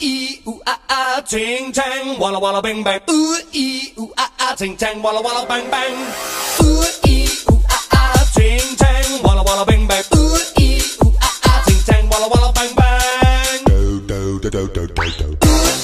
ee ooh ah ah, ting tang, walla walla bang bang. Ooh ee ooh ah ah, ting tang, walla walla bang bang. Ooh ee ooh ah ah, ting tang, walla walla bang bang. Ooh ee ooh ah ah, ting tang, walla walla bang bang. do do do do do do do.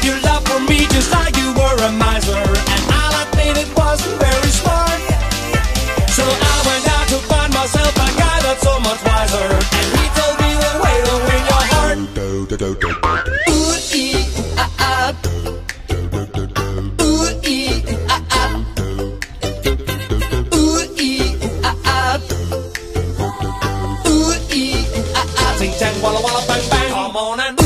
Keep your love for me just like you were a miser. And all I did it wasn't very smart. So I went out to find myself a guy that's so much wiser. And he told me the way to win your heart. Ooh ee ooh ah ah. Ooh ee ooh ah ah. Ooh ee ooh ah ah. Ooh ee ooh ah ah. Ting tang walla walla bang bang. Come on and